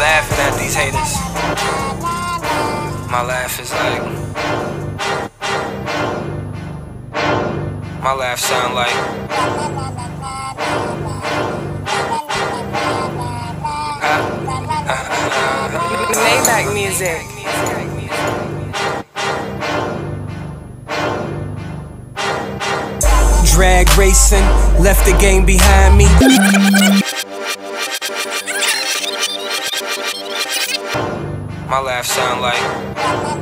laughing at these haters. My laugh is like. My laugh sound like. Maybach music. Drag racing, left the game behind me. My laugh sound like.